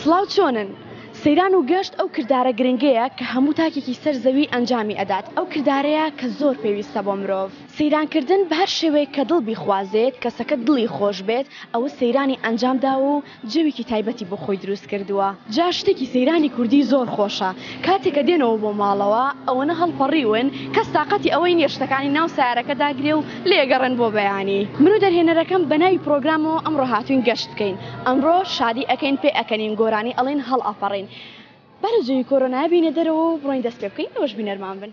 سڵاو چۆنن؟ سەیران و گەشت ئەو کردارە گرنگەیە کە هەموو تاکێکی سەر زەوی ئەنجامی ئەدات، ئەو کردارەیە کە زۆر پێویستە بۆ مرۆڤ. سەیران کردن بە هەر شێوەیەک کە دڵ بیخوازێت، کەسەکە دڵی خۆش بێت ئەوە سەیرانی ئەنجام داوە و جەویکی تایبەتی بۆ خۆی دروست کردووە. جا شتێکی سەیرانی کوردی زۆر خۆشە کاتێ کە دێنەوە بۆ ماڵەوە ئەوەنە هەڵپەڕیون کەس تاقەتی ئەوەی نیە شتەکانی ناو سەیارەکە داگرێ و لێێ گەڕێن بۆ بەیانی من و دەرهێنەرەکەم بە ناوی پڕۆگرامەوە ئەمڕۆ هاتوین گەشت بکەین ئەمڕۆ شادی ئەکەین پێ ئەکەنین گۆرانی ئەڵێین هەڵئەپەڕین با لەو جەوی کۆرۆنایە بینە دەرەوە و بڕۆین دەست پێ بکەین ئێوەش بینەرمان بن.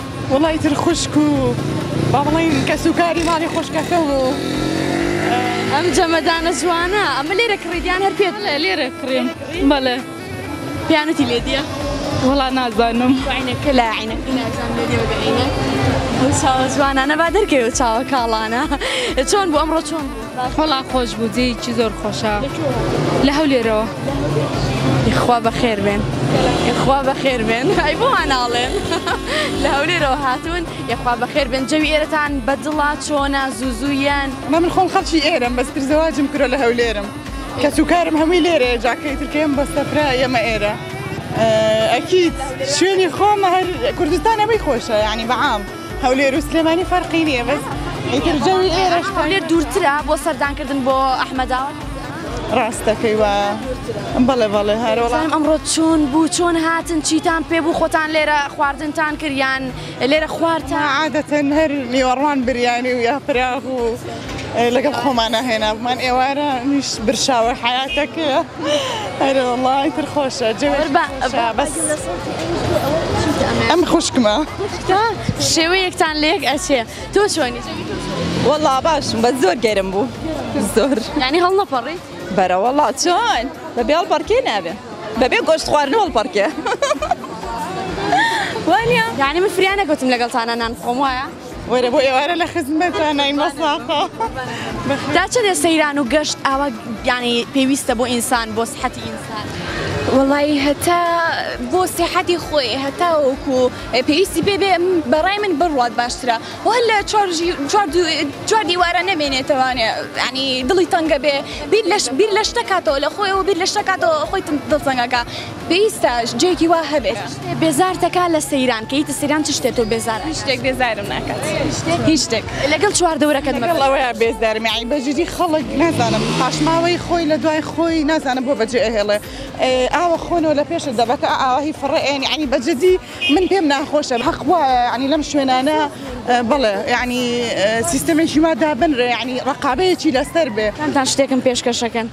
وەڵا ئیتر خوشک و با بڵێین کەس و کاری ماڵی خوشکەکەم و ئەم جەمەدانە جوانە ئەمە لێرە کڕیدیان هەر پێت لێرە کڕیم بەڵێ پیانەتی لێ دیە وڵا نازانم عینەکە لە عینەکە چاوە جوانانە با دەرکەوێت چاوە کاڵانە چۆن بۆ ئەمڕۆ چۆن بوو وەڵا خۆش بوو جێیکی زۆر خۆشە لە هەولێرەوە یخوا بەخێر بێن یخوا بەخێر بێن ئەی بۆمان ناڵێن لە هەولێرەوە هاتوون یخوا بەخێر بێن جەوی ئێرەتان بەدڵا چۆنا زوزویان مە من خۆڵ خەڵکی ئێرم بەس پرزەواجم کرۆ لە هەولێرم کەس و کارم هەمووی لێرە جاکەی ترکێم بە سەفرە ئێمە ئێرە ئەکییت شوێنی خۆمە هەر کوردستان ئەمەی خۆشە یعنی بەعام. هەولێر و سلێمانی فەرقی نییە بەس ئیتر جەوی ئێرەش هەولێر دوورترە بۆ سەردانکردن بۆ ئەحمەداوە ڕاستەکەی وە بەڵێ بەڵێ هەرۆڵان ئەمڕۆ چۆن بوو چۆن هاتن چیتان پێ بوو خۆتان لێرە خواردنتان کردیان لێرە خوارتە عادەتەن هەر نیوەڕوان بریانی و یا پراغ و لەگەڵ خۆمانە هێنابمان ئێوارە نیش برشاوە حیاتەکەە ئەرە وڵی تر خۆشە جێوەر بەس ئەم خوشکمە شێوە یەکتان لێک ئەچێ تۆ چۆنی وەڵا باشم بە زۆر گەرم بوو زۆر ینی هەڵ نەپەڕی بەرەوەڵا چۆن بە بێڵ پەرکێ نابێ بەبێ گۆشت خواردنەوەڵ پەرکێ وانە یانی من فریانەکەوتم لەگەڵتانە نان خۆم وایە وەرە بۆ ئێوارە لە خزمەتانای مەساخە تا چەندێ سەیران و گەشت ئاوا گیانی پێویستە بۆ ئینسان بۆ سحەتی ئینسان وڵی هەتا بۆ سیحەتی خۆی هەتا وەکو پێویستی پێ بێ بەڕای من بڕوات باشترە وە لە چوار دیوارە نەمێنێتەوانێ ئەنی دڵی تەنگە بێ بیر لەش بیر لەشتەکاتەوە لە خۆی و بیر لەشتەکاتەوە خۆی دڵتەنگەکە پێویستە جێیەکی وا هەبێت. چ شتێ بێزارت دەکات لە سەیران؟ کە یتە سەیران چ شتێ تۆ بێزار ئەکات؟ هیچ شتێک بێزارم ناکات. هیچ شتێک؟ هیچ شتێک. لەگەڵ چواردەورەکەت مەبەست. لەگەڵ ئەوەیا بێزارم. یەعنی بە جدی خەڵک نازانم پاشماوەی خۆی لە دوای خۆی نازانم بۆ بەجێ ئەهێڵێ. ئێ ئاوە خۆنەوە لە پێشت دەبەکە ئا ئاوە هی فڕێ ئێن یەعنی بە جدی من پێم ناخۆشە. هەق وایە یەعنی لەم شوێنانە بەڵێ یەعنی سیستەمێکی وا دابنرێ یەعنی ڕەقابەیەکی لەسەر بێ. چەندتان شتێکم پێشکەش ئەکەن؟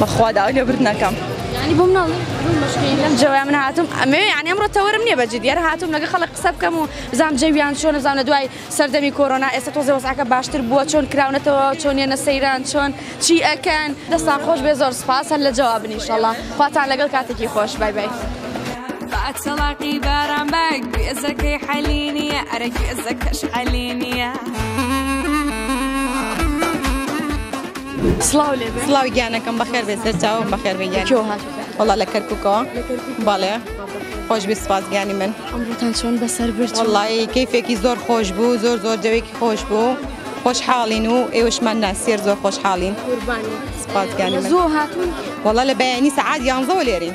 بەخوا داوای لێبرد ناکەم یعنی بۆم ناڵێ لەم جەوەیە من هاتووم ئەمێ یعنی ئەمڕۆ تەوەرم نییە بە جدی یار هاتووم لەگە خەڵک قسە بکەم و بزام جەویان چۆن بزام لە دوای سەردەمی کۆرۆنا ئێستا تۆزێ وەزعەکە باشتر بووە چۆن کراونەتەوە چۆن یەنە سەیران چۆن چی ئەکەن دەستان خۆش بێ زۆر سپاس هەر لە جەوابن ئینشەڵا خواتان لەگەڵ کاتێکی خۆش بای بای. با چەڵاقی باران با گوێزەکەی حەلی نییە ئەرە گوێزەکەش حەلی نییە. سڵاو لێ سڵاو گیانەکەم بەخێر بێ سەرچاوم بەخێر بگیان کێ هات وڵا لە کەرککەوە باڵێ خۆش بێ سپاس گیانی من ئەمڕۆتان چۆن بەسەر برد وڵی کەیفێکی زۆر خۆش بوو زۆر زۆر جەوێکی خۆش بوو. خۆشحاڵین و ئێوەشمان ناسیێر زۆر خۆشحاڵین سپاس زۆر هاتون وڵا لە بەیانی سەعات یانزەوە لێرین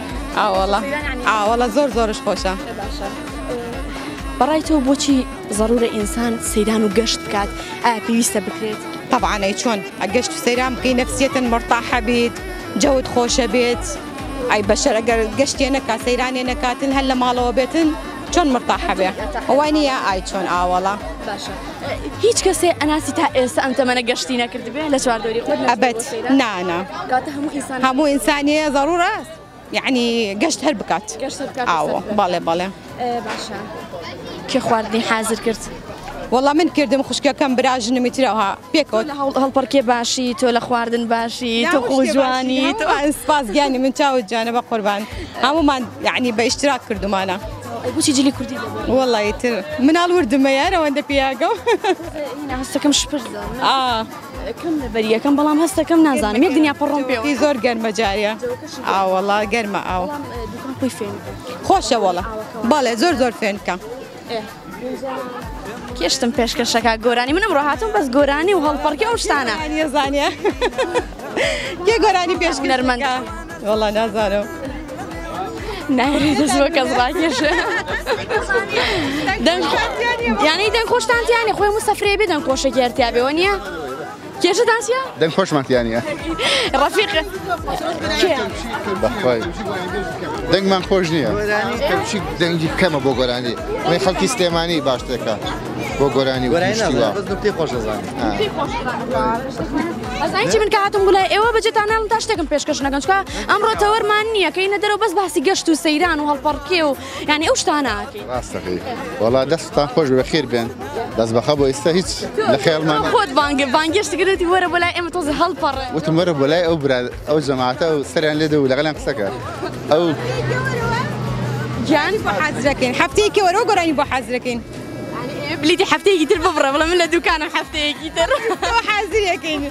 ئاوەڵە ئاوەڵە زۆر زۆرش خۆشە بەڕای تۆ بۆچی ضرورە ئینسان سەیران و گەشت بکات ئایا پێویستە بکرێت طبعاەی چۆن ئەگەشت سەیران بکەی نفسیەتن مرتاحە بیت جەوت خۆشە بێت ئای بەشەر ئەگەر گەشتێ نەکات سەیرانێ نەکاتن هەر لە ماڵەوە بێتن چۆن مرتاحە بێ ئەوەی نیە ئای چۆن ئاوەڵە باشە هیچ کەسێ ئەناسی تا ئێستا ئەم تەمەە گەشتی نەکردبێ لە چواردۆری خۆت ئەبەت نانا هەموو ئینسانە ضرورە یعنی گەشت هەر بکات ئاوە بەڵێ بەڵێ باشە کێ خواردنی حازر کرد. وەڵا من کردم خوشکەکەم براژنمی ترەوە پێکەوە هەڵپەرکێ باشی تۆ لە خواردن باشی تۆ جوانی سپاس گیانی من چاوت جوانە بە قوربان هەمومان یعنی بە ئیشتراک کردومانە. بچی جلی کوردی وڵی تر مناڵ وردمە یار ئەوەندە پیاگەم هەستەکەم شپرد کەم لەبەر یەکەم بەڵام هەستەکەم نازانم یە دنیا پڕۆم پێ زۆر گەرمە جاریە ئاوەڵا گەرمە ئاو خۆشە وڵە باڵێ زۆر زۆر فێن بکەم. کێشتم پێشکەشەکە گۆرانی منم ڕاهاتم بەس گۆرانی و هەڵپەڕکی ئەو شتانە زانە کێ گۆرانی پێشکەرمەنگە. وەڵا نازانم نایری دەست بۆ کەس ڕاکێشە دەنگ یانەی دەنگ خۆشتان تیانە خۆی مسەفرێ بێ دەنگ خۆشە گێرتیابێەوە نییە کێشە داسیە دەنگ خۆشمان تیانە ڕفیق بەخوای دەنگمان خۆش نییە دەنگی کەمە بۆ گۆرانی ڕێ خەڵکی سلێمانی باشتێکە بۆ گۆرانی وەرانی خۆشەزان ئەزانی چی من کە هاتم بڵێ ئێوە بەجێتان ناڵم تا شتێکم پێشکەش نەکەن چکە ئەمڕۆ تەوەرمان نییە کە اینە دەرەوە بەس باسی گەشت و سەیران و هەڵپەڕکێ و یعنی ئەو شتاناکە ڕاستەکەی وڵا دەستتان خۆش بە خێر بێن دەست بەخە بۆ ئێستا هیچ لە خێڵمان خۆت بانگە بانگێشتگرێتی وەرە بۆ لای ئێمە تۆزی هەڵپەڕ وتم وەرە بۆ لای ئەو برا ئەو جەماعاتە و سەریان لێدە و لەگەڵیان قسەکە ئەو گیان بۆ حەزرەکەین هەفتەیەکی وەرەوە گۆرانی بۆ حەزرەکەین. یانی ئێمە بلیتی هەفتەیەکی تر ببڕە بڵێ من لە دوکانم هەفتەیەکی تر ئەوە حازریەکەین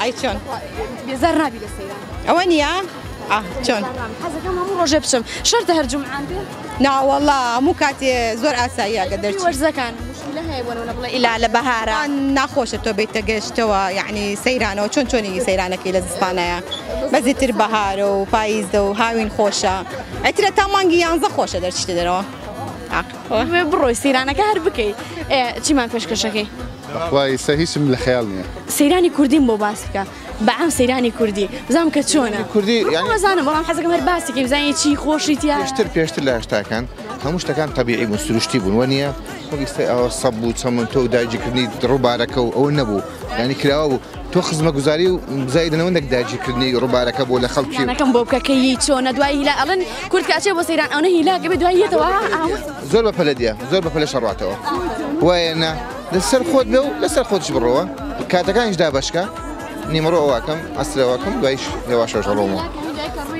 ئای چۆن بێزار نابی لە سەیران ئەوە نییە چۆن حەزەکەم هەموو ڕۆژێ بچم شەرتە هەر جمعان بێ ناوەڵا هەموو کاتێ زۆر ئاساییەکە دەرچ وەرزەکان مشکلە هەیە بۆ نەبڵێ ئیلا لە بەهارە ناخۆشە تۆ بیتە گەشتەوە یعنی سەیرانەوە چۆن چۆنی سەیرانەکەی لە زستانەیە بەزی تر بەهارە و پاییزە و هاوین خۆشە ئەترە تا مانگی یانزە خۆشە دەرچتە دەرەوە بڕۆی سیرانەکە هەر بکەی چیمان پێشکەشەکەی سە هیچم لە خیال نیە سەیرانی کوردیم بۆ باس بکە بەعام سەیرانی کوردی بزانم کە چۆنە کوردی یانزانم بەڵام حەزەکەم هەر باسێکی بزانانی چی خۆشی تیاشتر پێشتر لە هشتاکان هەموو شتەکان تەبیعی بوون سروشتی بوون وە نیە ئەوە سەب بوو چەمنتۆ و داگیرکردنی ڕووبارەکە و ئەوە نەبوو ینی کراوە بوو تۆ خزمەگوزاری و زایدە نەوە نەک داگیرکردنی ڕووبارەکە بۆ لە خەڵکی یانەکەم بۆ بکە کە یی چۆنە دوای هیلا ئەڵێن کورد کە ئەچێ بۆ سەیران ئەونە هیلاکە بێ دوای یەتەوە ها ئاوا زۆر بە پەلە دێ زۆر بە پەلە شەڕاتەوە وایە نا لەسەر خۆت بێ و لەسەر خۆتیش بڕەوە کاتەکانیش دابەشکە نیمەڕۆ ئەوەکەم عەسرەوەکەم دوایش هێواشەش هەڵۆمەوە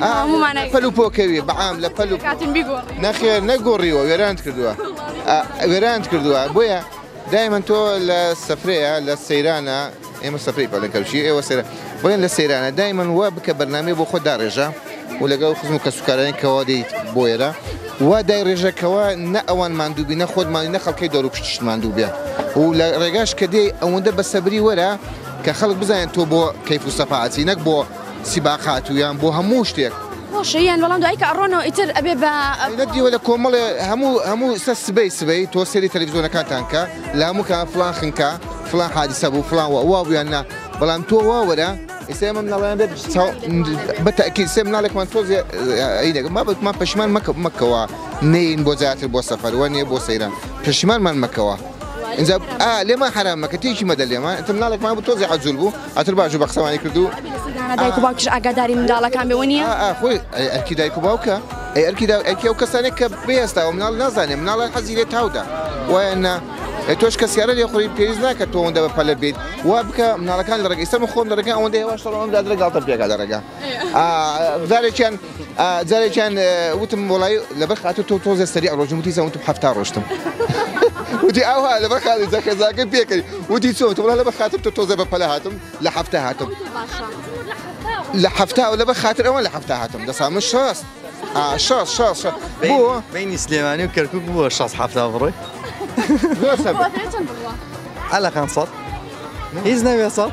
هەموومانە پەل و پۆکەوی بەعام لە پەل و کاتم بیگۆڕی نەخێر نەگۆڕیوە وێرانت کردووە وێرانت کردووە بۆیە دایمەن تۆ لە سفرەیە لە سەیرانە ئێمە سفرەی پێڵێن کەوچی ئێوە سەر بڵێن لە سەیرانە دایمەن وا بکە بەرنامەی بۆ خۆ داڕێژە و لەگەڵ خزم و کەسوکارانی کەوا دێیت بۆ ئێرە وا دای ڕێژە کەوا نە ئەوان ماندووبی نە خۆت مانی نە خەڵکەی دەور و پشتشت ماندوو بێ و لە ڕێگاش کە دێی ئەوەندە بە سەبری وەرە کە خەڵک بزانێت تۆ بۆ کەیف و سەفاعەتی نەک بۆ سیباق هاتوو یان بۆ هەموو شتێک خۆشە یان بەڵام دوای کە ئەڕۆنەوە ئیتر ئەبێ بە دیوە لە کۆمەڵێ هەموو هەموو سە سبەی سبەی تۆ سری تەلەڤزیۆنەکانتان کە لە هەمووکە فلان خنکە فلان حادیسە بوو فلان وا بوویان نا بەڵام تۆ وا وەرە ئێستا من ناڵیان بێت بە تاکیل سێ مناڵێکمان تۆزێ عینەکە ما بەتمان پەشمان مەکە مەکەوە نین بۆ زیاتر بۆ سەفەر وە نیە بۆ سەیران پەشمانمان مەکەوە ئینجا ئا لێمان حەرام مەکە تێکی مەدە لێمان ئیتر مناڵێکمان بوو تۆزێ عەجول بوو ئەتر باش و بە قسەمانی کرد و ئەگەر دایک و باوکیش ئاگاداری منداڵەکان بێ وە نییە؟ ئا ئا خۆی ئەی ئەرکی دایک و باوکە ئەی ئەرکی دا ئەرکی ئەو کەسانە کە بێ ئێستا و مناڵ نازانێ مناڵە حەزی لێ تاو دا وایە نا ئەی تۆش کە سیارە لێ خوری پێویست ناکە تۆ ئەوەندە بە پەلە بیت وا بکە مناڵەکان لە ڕێگە ئیستە من خۆم لە ڕێگە ئەوەندە هێواش تەڵۆ ئەم برادەرە گاڵتەم پێ ئەکا لە ڕێگا جارێکیان جارێکیان وتم وڵی لەبەر خاتو تۆ تۆزێ سەری ئەڕۆژم وتی زەوتم هەفتا ڕۆشتم وتی ئاوا لەبەر خالی جەخێزاکە پێکەی وتی چۆ وڵا لەبەر خاتر تۆ تۆزێ بە پەلە هاتم لە هەفتە هاتم لە هەفتا و لەبەر خاتر ئەوە لە هەفتا هاتم دەسا من شاست شاست شاست بۆ بینی سلێمانی و کەرکک بووە شاست هەفتا بڕۆی زۆر سەر ئەلەکان سەد هیچ نەوێ سەد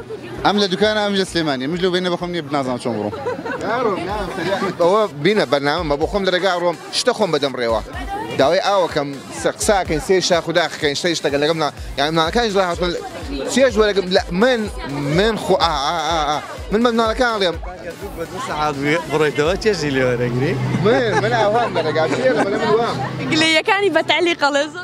ئەم لە دوکانە ئەم لە سلێمانی مش لەو بینە بەخۆم نیە نازانم چۆن بڕۆم ئەوە بینە بەرنامەمە بۆ خۆم لەرەگا ڕۆم شتە خۆم بەدەم ڕێوە داوای ئاوەکەم قساکەین سێ شاخ و داخەکەین شتە شتەکە لەگەم یان ناکان جڵ هاتون چێش وەرەگەم لە من من خۆ من مەناڵەکان ڵێم بڕێتەوە چێژی لێوەرەگری من من ئاوان بەرەگا گلەیەکانی بەتەلی قەڵێزە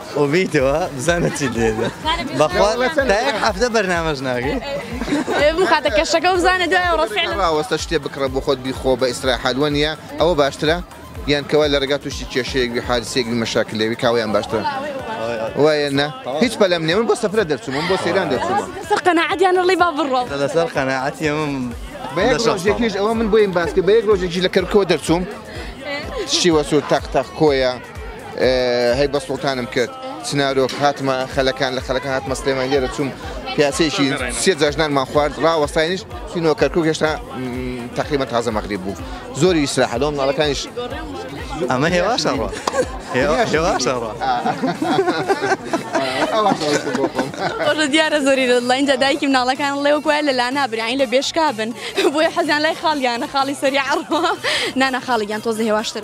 خۆبیتەوە بزانە چی لێ بەخوا تایەک هەفتە بەرنامەش ناگەی بخاتە کەشەکە و بزانە دوای ڕاوەستە شتێ بکڕە بۆ خۆت بیخۆ بە ئیسرا حلوە نیە ئەوە باشترە یان کەوا لە ڕێگا تووشی کێشەیەکی حادسێکی مەشاکل لێوی کاویان باشترە وایە نە هیچ پەلم نێ من بۆ سەفرە دەرچوم بۆ سەیران دەرچوم قەنەعەتیان ڕڵی با بڕۆ لەسەر قەنەعەتی من بە یەک ڕۆژێکیش ئەوە من بۆیم باسکە بە یەک ڕۆژێکی لە کەرکەوە دەرچوم شیوە سوور تەق تەق کۆیە هەی بەس سوڵتانم کرد سنارۆک هاتمە خەلەکان لە خەلەکە هاتمە سلێمان لێرە چوم پیاسێکی سێ جەژنانمان خوارد ڕاوەستاینیش سینۆ کەرکک هێشتا تقریبا تازە مەغریب بوو زۆری ئیسراحە لەم ناڵەکانیش ئەمە هێواشە ڕۆ هێواشە ڕۆ ڕۆژە دیارە زۆری لەلاینجا دایکی مناڵەکان ڵێو گوایە لە لا نابراین لە بێشکا بن بۆیە حەزیان لای خاڵیانە خاڵی سەری عڕوە نانا خاڵیان تۆزە هێواشتر.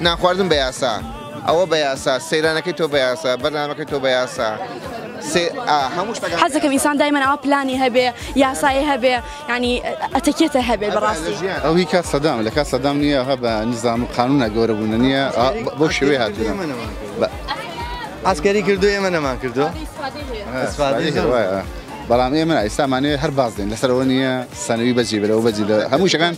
نانخواردن بە یاسا، ئەوە بە یاسا، سەیرانەکەی تۆ بە یاسا، بەرنامەکەی تۆ بە یاسا، سێ ئا هەموو شتەکان. حەز دەکەم ئینسان دایمەن ئەوا پلانی هەبێ یاسای هەبێ یانی ئەتەکێتە هەبێ بەڕاستی. ئەو هی کاک سەدامە لە کاک سەدام نییە ها بە نیزام و قانونا گەورە بوونە نییە ئا بەو شێوەیە هاتوونە عەسکەری کردووە ئێمە نەمان کردووە ئیسفادەی زۆر وایە بەڵام ئێمە ئێستامانەوێ هەر باز دێن لەسەر ئەوە نییە سەنەوی بەجی بەرە ئەوە بەجی بەرە هەموو شەکان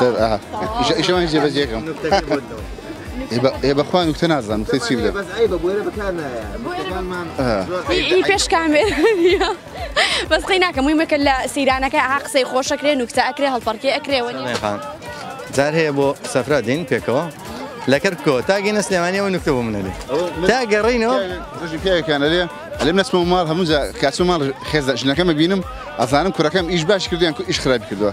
سەر ئا ئیشە ئیشە من جێبەجێ کەم نوکتەکەی بۆت دەوە ئێ بە- ئێ بەخوا نوکتە نازان نوکتە چی بدە بەس عیبە بۆیرە بەکار نایە نوکتەکانمان آه. زۆر ئی ئی پێش کامێر بەس قەی ناکەم ویمەکە لە سەیرانەکە ها قسەی خۆشەکرێ نوکتە ئەکرێ هەڵپەڕکێ ئەکرێ وە نیە. خان جار هەیە بۆ سەفرا دێین پێکەوە لە کەرککەوە تا گەینە سلێمانیەوە نوکتە بۆ منە لێ تا گەڕینەوە ژی پیاوێکیان ئەلێ ئەلێم نەچمەوە ماڵ هەمووجا کاچمە ماڵ خێزە ژنەکەمە بینم ئەزانم کوڕەکەم ئیش باش کردیان کو ئیش خراپی کردووە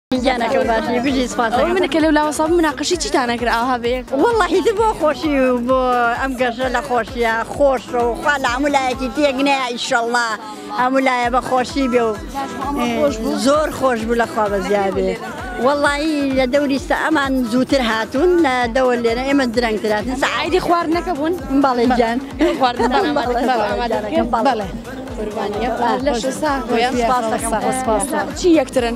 گیانەکەم باشی بژی سپاس ئەو منە کە لەو لاوەساب مناقەشی چیتانە کرد ئاها بێ والله هیچ بۆ خۆشی و بۆ ئەم گەژە لە خۆشیە خۆش و خوا لە هەموو لایەکی تێگنێ ئیشەڵڵا هەموو لایە بە خۆشی بێ و زۆر خۆش بوو لە خوا بە زیادێ. وەڵی لە دەوریستە ئەمان زووتر هاتوون لە دەوە لێنە ئێمە درەنگتراتن سعیدی خواردنەکە بوون باڵێ گیان خواردن بەڵێ لە شسا سپاس چی یەکترن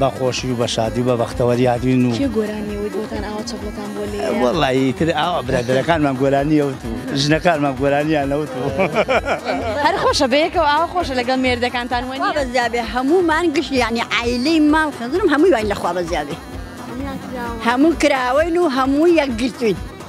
بە خۆشی و بە شادی و بە بەختەوەری هاتووین و کێ گۆرانی وت بۆتان ئاوا چەپڵەتان بۆ لێ وەڵی تر ئاوا برادەرەکانمان گۆرانیە وت و ژنەکانمان گۆرانیان نەوت و هەر خۆشە بەیەکەوە ئاوا خۆشە لەگەڵ مێردەکانتان وەنی بە زیابێ هەمومان گشت یعنی عیلەی مام خزرم هەمووی وین لەخوا بە زیابێ هەموو کراوەین و هەموو یەکگرتوین.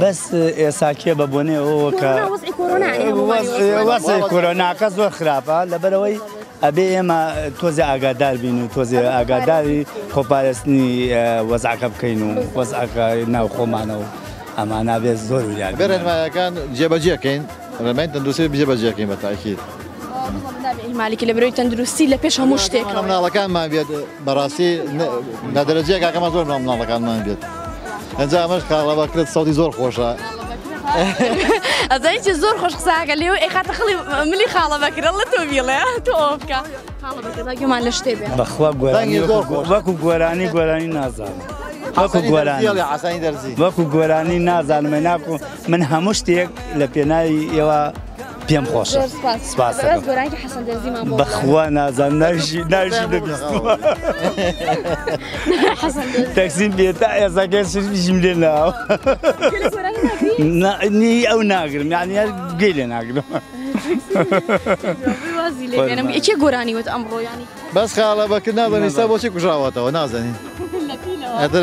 بەس ئێساکیە بە بۆنێ ئەوە کە وەزی کۆرۆناکە زۆر خراپە لەبەرەوەی ئەبێ ئێمە تۆزێ ئاگادار بین و تۆزێ ئاگاداری خۆپارێستنی وەزعکە بکەین و وەزعکە ناو خۆمانەوە ئەمانە بێ زۆر ویان بێرەنمایەکان جێبەجێکەین ڕێمای تەندروستی بجێبەجێکەین بە تاکیت مالیکی لە برۆی تەندروستی لە پێش هەموو شتێک مناڵەکانمان بێت بەڕاستی نادەرەجیە کاکەمان زۆر ناو مناڵەکانمان بێت ئەجا ئەمەش کاڵەبەکرێت سەوتی زۆر خۆشە ئەزای چ زۆر خۆش قساگە لێ و ئێخاتە خڵی ملی خاڵە بەکرە لە تۆ بیڵێ تۆ ئۆفکە گومان لە شتێ بێ بەخوا گۆرانی وەکو گۆرانی گۆرانی نازانم. وەکو گۆرانی وەکو گۆرانی نازانمە ناکو من هەموو شتێک لە پێناوی ئێوە پێم خۆشە سپاس بەخوا نازان ناژی ناژی دەبیستوە تەکسیم بێتا ئێزاکە سرژیم لێ ناوە نی ئەو ناگرم یعنی هەر گوێ لێ ناگرم ئێکێ گۆرانی وت ئەمڕۆ ینی بەس خاڵە بەکرد نازانانی سا بۆچی کوژاوەتەوە نازانین ئەتر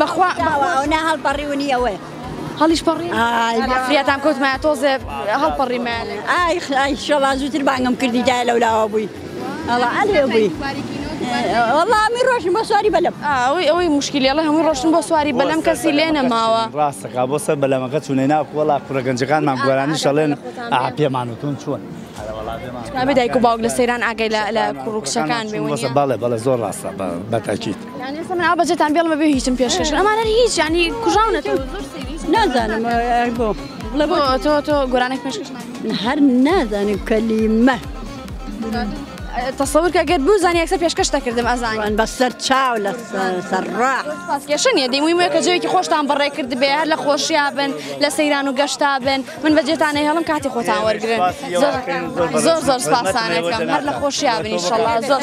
بەخوا بەخوا ئەونا هەڵپەڕیونی ئەوەیە هەڵیش پەڕی فراتان کەوتمایە تۆزێ هەڵپەڕیمە ئای خای شەڵا زووتر بانگم کردی دای لەو لاوە بووی ئەڵا ئەلێ بووی وەڵامی ڕۆشن بۆ سواری بەلم ئەوەی ئەوەی مشکلی ئەڵێ هەمووی ڕۆشتن بۆ سواری بەلم کەسی لێ نەماوە ڕاستەکە بۆ سەر بەلەمەکە چوونەی ناو وەڵا کوڕە گەنجەکانمان گۆرانی شەڵێن ئا پێمان وتون چۆن دایک و باوک لە سەیران ئاگەی لە کوڕ و کچەکان بێ بەڵێ بەڵێ زۆر ڕاستە بەتاکیت یانی ئێستا من ئاوا بەجێتان بێڵم بەبێ هیچم پێشکەش کرد ئەمانە هیچ یانی کوژاونەتەوە زۆر سەیری نازانم ئەی بۆ بڵێ بۆ بۆ تۆ تۆ گۆرانێک پێشکەش ناکەی هەر نازانم کەلیمە تەسەور کە گەر بوزانی یەکسەر پێشکەش دەکردم ئەزانی وان بەسەر چاو لە سەر- سەرڕا پاسکێشە نیە دەیموی وێ کە جەوێکی خۆشتان بەڕێ کرد بێ هەر لە خۆشیا بن لە سەیران و گەشتا بن من بەجێتان نەهێڵم کاتی خۆتان وەرگرن زۆر زۆر سپاسانەکەم هەر لە خۆشیا بن ئینشەڵا زۆر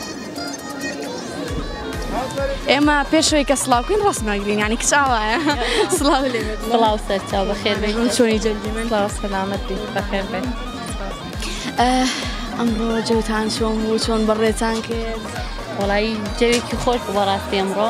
ئێمە پێشەوەی کە سلااوکەین ڕاست ناگرین ینی کچاوایە سلااو لێ سڵاو سەرچاو بەخێر چۆنی جەنگی من لاوە سەلامەت بەخێر بێت ئەمڕۆ جوتان چۆم و چۆن بەڕێتان کرد وڵی جەوێکی خۆش بەڕاستی ئەمڕۆ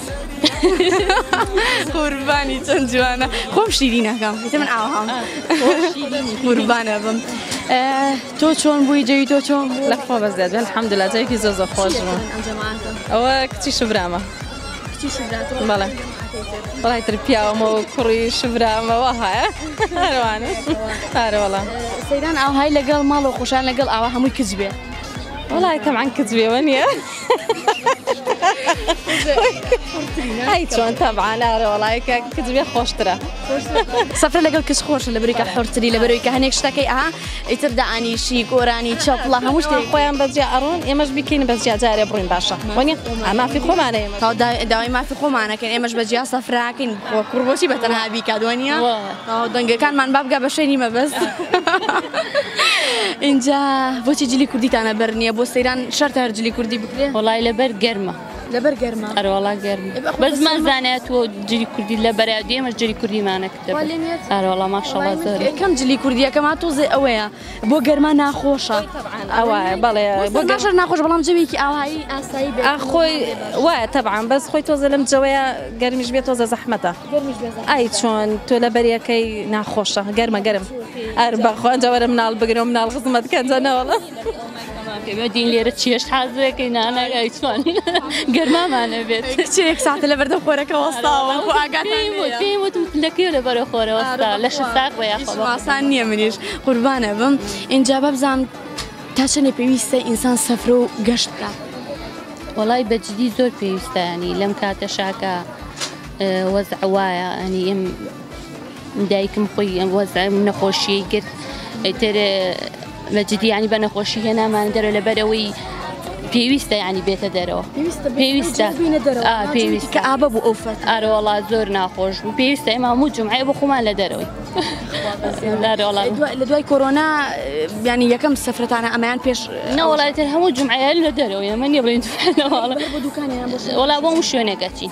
قوربانی چەند جوانە خۆم شیری ناکەم من ئاهام قوربانە بم تۆ چۆن بووی جەوی تۆ چۆن لە خۆ بەزیاد بن حەمد لە جەوێکی زۆ زۆ خۆش بوو ئەوە کچی شبرامە بەڵێ بەڵای تر پیاوەمە و کوڕی شبرامەوە هەیە هەروانە هەرەوەڵام سەیران ئاوهای لەگەڵ ماڵ و خۆشان لەگەڵ ئاوا هەمووی کچ بێ وڵای کەم عن کچ بێوە نیە ئەی چۆن تەبعاانارە وڵایکە کزبێ خۆشترە سەفر لەگەڵ کەس خۆشە لە بریکە حرتری لە بەرەوەی کە هەنێک شتەکەی ئا ئیتر دانیشی گۆرانی چاپڵە هەموو شتێک خۆیان بەجیا ئەڕۆن ئێمەش بکەین بە جیاجارێ بڕین باشە وەنی ئەمافی خۆمانە تا داوای مافی خۆمانەکەن ئێمەش بە جیا سەفراکەین بۆ کوڕبۆچی بەتەنها بیکات وەنیە دەنگەکانمان بابگا بە شەینی مەبەست ئینجا بۆچی جلی کوردیتانە بەر نییە بۆ سەیران شەرتە هەر جلی کوردی بکرێ وڵی لەبەر گەرمە لەبەر گەرمە ئەرواڵا گەرم بەزمان زانێت تۆ جلی کوردی لە بەرای دێمە جلی کوردیمانە ئەرواڵا ماشەڵا زۆر یەکەم جلی کوردیەکەما تۆزێ ئەوەیە بۆ گەرما ناخۆشە ئەوە بەڵێ بۆ گەشەر ناخۆش بەڵام جەوێکی ئاهایی ئاسایی خۆی وایە تەبان بەس خۆی تۆزە لەم جەوەیە گەرمیش بێت تۆزە زەحمەتە ئای چۆن تۆ لە بەریەکەی ناخۆشە گەرمە گەرم ئەر بەخوا جەوەرە مناڵ بگرم مناڵ خزمەت کەنجە نەوەڵە دین لێرە چێشت حازەکەی نانای چۆن گەرمامانە بێت کچێک ساتە لە بەردەم خۆرەکە وەستاوە پێی وتم لەکوێ لە بەرە خۆرەوە لە شساق بە یاخواسان نییە منیش قوربانە بم اینجا بەبزان تا چەندێ پێویستە ئینسان سەفر و گەشت بکات وڵی بەجددی زۆر پێویستانی لەم کاتە شاکە وەزع وایە ئەنی ئم دایکم خۆی ئەم وەزع نەخۆشیی گرت ئیتر لە جدیانی بە نەخۆشی هێنامان دەرە لەبەر ئەوەی پێویستە ینی بێتە دەرەوە پێویستە پێویستە ئابە بوو ئەو ئارەوەڵا زۆر ناخۆش بوو پێویستە ئێمە هەموو جمعای بۆ خۆمان لە دەرەوەی لە دوای کۆرۆنا بیانی یەکەم سفرەتانە ئەمەیان پێش نەوەڵاتر هەموو جمعایان لە دەرەوەی ئەمە نیە بڵێن وڵا بۆ شوێنێکەچین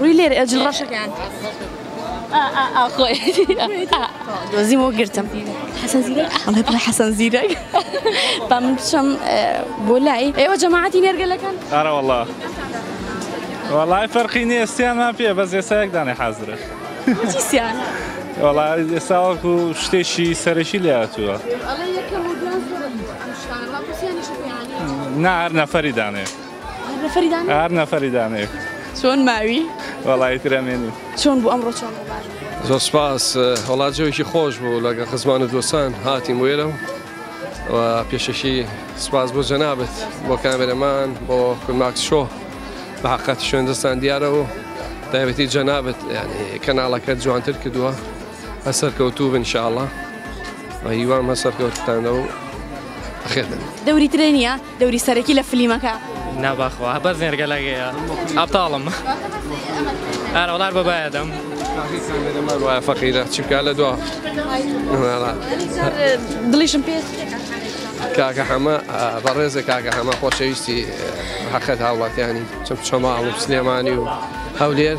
ڕوی لێر ئەجل ڕەشەکەیان خۆی دۆزیم و گرتم حەسەن زیرەک با من بچم بۆ لای ئێوە جەماعەتی نێرگەلەکەن ئارەوەڵا وەڵای فەرقی نیە سیانمان پێ بەس ئێسایەک دانێ حازرە سیان وەڵا ئێساوەکو شتێکی سەرەکی لێ هاتووە نار نەفەری دانێ هەر نەفەری دانەوێت چۆن ماوی وەڵی ترەمێنی چۆن بوو ئەمڕۆ چۆن زۆر سپاس هەڵاجەوەکی خۆش بوو لەگە خزمان و دۆسان هاتیم وێرە و پێشەکی سپاس بۆ جەنابەت بۆ کامێرەمان بۆ کونماکس شۆ بە حقەت شوێن دەستان دیارە و تایبەتی جەنابەت کەناڵەکە جوانتر کردووە هە سەرکەوتوو بنشاءله هیوام هە سەرکەوتتانە و خێر دەوری ترێ نیە دەوری سەرەکی لە فلیمەکە ناباخوا بەس نێرگەلەگەیە ئاپتاڵم ئارەڵار بە بایەدەم وایە فەقیرە چی بکە لە دوا دڵیشم پێ کاکە حەمە بەڕێزە کاکە حەمە خۆشەویستی حەقەت هاوڵاتیانی چم چۆماڵ و سلێمانی و هەولێر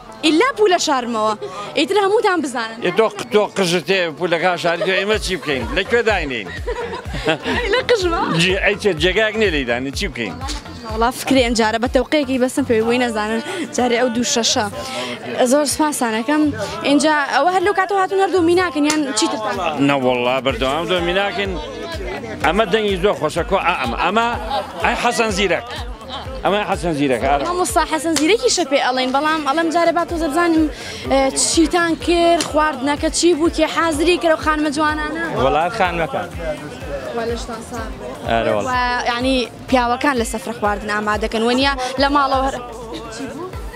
ئیلا پولە شارمەوە ئیتر هەمووتان بزانن. ئێ تۆ تۆ قژت هەیە پولەکان شاری تۆ ئێمە چی بکەین لە کوێ داینین لە قژمە جی ئەی چێت جێگایەک نێ لێی دانێ چی بکەین وڵا فکری ئەمجارە بە تەوقەیەکی بەسم پێ بووی نەزانن جارێ ئەو دوو شەشە زۆر سپاسانەکەم اینجا ئەوە هەر لەو کاتەوە هاتون هەردوو میناکەن یان چیترتان نەوەڵا بەردەوام دۆ میناکەن ئەمە دەنگی زۆر خۆشە کۆ ئەمە ئەمە ئەی حەسەن زیرەک. ئەمە حەسەن زیرەکە مامۆستا حەسەن زیرەکی شە پێ ئەڵێن بەڵام ئەڵم جارە با تۆ دەزانم چیتان کرد خواردنەکە چی بوو کێ حازری کەەوە خانمە جوانانە وڵات خانمەکان ینی پیاوەکان لە سەفرە خواردن ئامادەکەن وەنیە لە ماڵەوە هەر.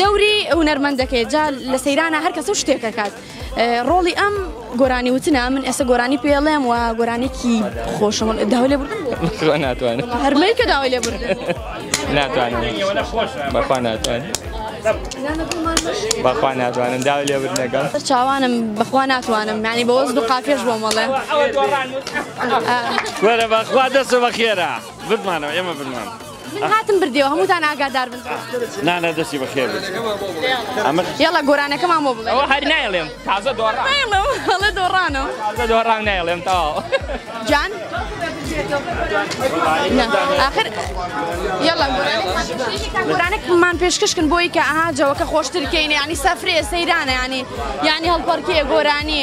دەوری هونەرمەند دەکەێت جا لە سەیرانە هەر کەسە شتێکەکات ڕۆڵی ئەم گۆرانی وتنا من ئێستا گۆرانی پێڵێم و گۆرانێکی خۆشم داوای لێ بردن ناتوانێت هەرمەی کە داوای لێ بردن ناتوانێت بەخوا ناتوانێت بەخوا ناتوانم دا لێ بردنەکەم چاوانم بەخوا ناتوانم معنی بەوەز دوو قافێش بۆ مەڵێ وەرە بەخوا دەست بە خێرا بردمانەوە ئێمە بنمان. من هاتم بردیەوە هەمووتان ئاگادار بن نانە دەستی بەخێر یاڵە گۆرانەکەمان بۆ بڵێ هەر نایڵێم تازە دۆڕڵێ دۆڕانە دۆڕان نایڵێم تا جان آخر یاڵە گۆرانەکەمان پێشکەشکن بۆی کە ئاها جەوەکە خۆشترکەین ینی سەفرێ سەیرانە ینی ینی هەڵپەرکێ گۆرانی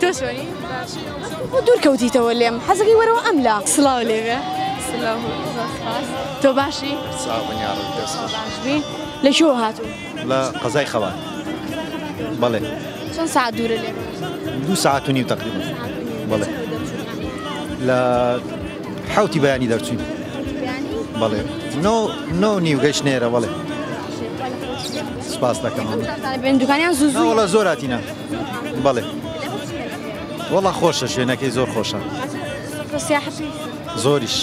تۆ چۆنی؟ دوور کەوتیتەوە لێم حەزەکەی وەرەوە ئەم لە سلااو لێوێ تۆ باشی لە شو هاتو لە قەزای خەوان بەڵێ چەند ساعت دوورە لێ دوو ساعت و نیو تقریبا بەڵێ لە حوتی بەیانی دەرچوین بەڵێ نۆ نۆ نیو گەشت نێرە بەڵێ سپاس دەکەم دوکانیان زوو زۆر هاتیە بەڵێ وەڵا خۆشە شوێنەکەی زۆر خۆشە زۆریش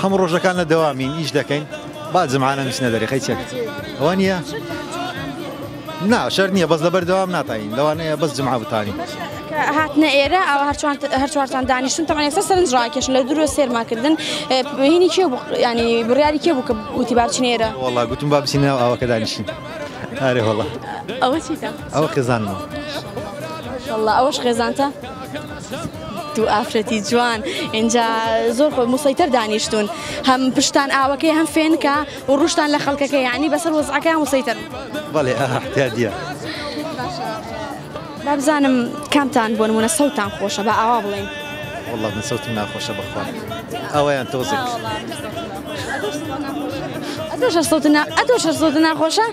هەموو ڕۆژەکان لە دەوامین ئیش دەکەین با جمعانە نیشنە دەرێخی چێت ئەوە نییە نا شەر نییە بەس لەبەر دەوام ناتاین لەوانەیە بەس جمع بتانی هاتنە ئێرە ئەو هەرچوارتان دانیشتون تەمانێستا سەرنج ڕاکێش لە دوورە سێرماکردن هینی کێ ینی بڕیاری کێ بوو کە وتی بابچین ئێرە وڵا گوتم بابچینەوە ئەوەکە دانیشین ئارێ وەڵا ئەوە چیتە؟ ئەوە خێزانمە ماشاءاللە ئەوەش خێزانتە؟ دوو ئافرەتی جوان ئینجا زۆر خۆ موسەیتەر دانیشتون هەم پشتان ئاوەکەی هەم فێنکە و ڕوشتان لە خەڵکەکە یعنی بەسەر وەزعەکەیان وسەیتەر بەڵێ ئاحتیادیە باشە. با بزانم کامتان بۆ نمونە سەوتان خۆشە با ئاوا بڵێن. وەڵا من سەوتم ناخۆشە بەخوا ئاوایان تۆزێک. ئەتۆش هەر سەوت نا ئەتۆش هەر سەوت ناخۆشە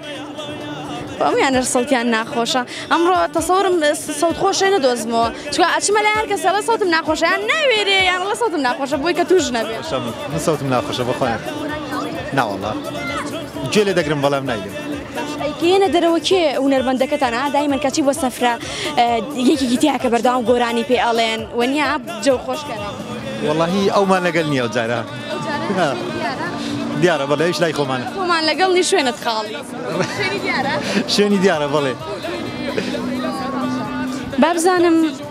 هەمویان هەر سەوتیان ناخۆشە ئەمڕۆ تەسەورم سەوت خۆشێ نەدۆزمەوە چکە ئەچمە لە هەر کەسەڵە سەوتم ناخۆشیان ناوێرێ یان لە سەوتم ناخۆشە بۆی کە توش نەبێ من سەوتم ناخۆشە بەخۆیان ناوەڵا گوێ لێ دەگرم بەڵام نایلێم. کێنە دەرەوە کێ هونەرمەندەکەتان ئا دایمەن کەچی بۆ سەفرە یەکێکی تیا کە بەردەوام گۆرانی پێ ئەڵێن وەنیا جەو خۆشکەرە وەڵی ئەومان لەگەل نییە و جارە دیارە بەڵێ هیچ لای خۆمان خۆمان لەگەڵ نی شوێنت خاڵی شوێنی دیارە بەڵێ بابزانم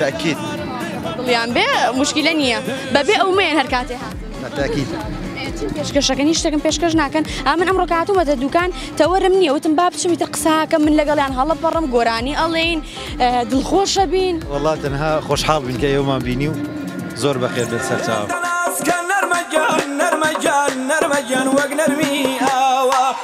تاکیت دڵیان بێ مشکلە نییە بەبێ ئەو مێن هەر کاتێ هات تاکیت پێشکەشەکە هیچ شتێکم پێشکەش ناکەن ئەمن ئەم ڕۆکاتومەتە دوکان تەوەرم نییە وتم با بچمی تر قساکە من لەگەڵیان هەڵە پەڕم گۆرانی ئەڵێین دڵخۆشە بین وڵا تەنها خۆشحاڵ بین کە ئێوەمان بینی و زۆر بەخێر بێت سەرچاو نەرمەگیان نەرمەگیان وەک نەرمی ئاوا